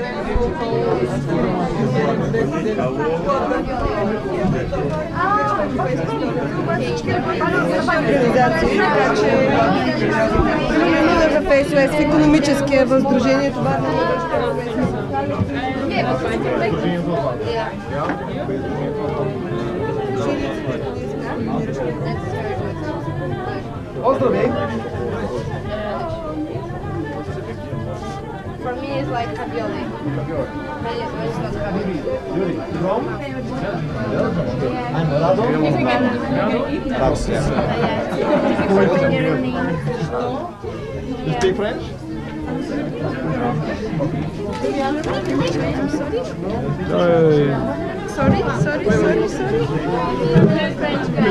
Примерно за Фейслес, в економическия въздружение това не е Поздрави! is like ravioli. Ravioli. Yuri, from? And Lado? Laos, yeah. You speak French? Sorry. Sorry, sorry, sorry, sorry. French guy.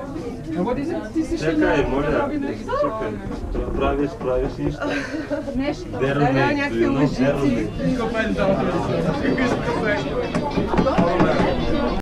And what is Ty jsi Čekaj, možná, právě zprávě si něco. Nešto, nějaký užití.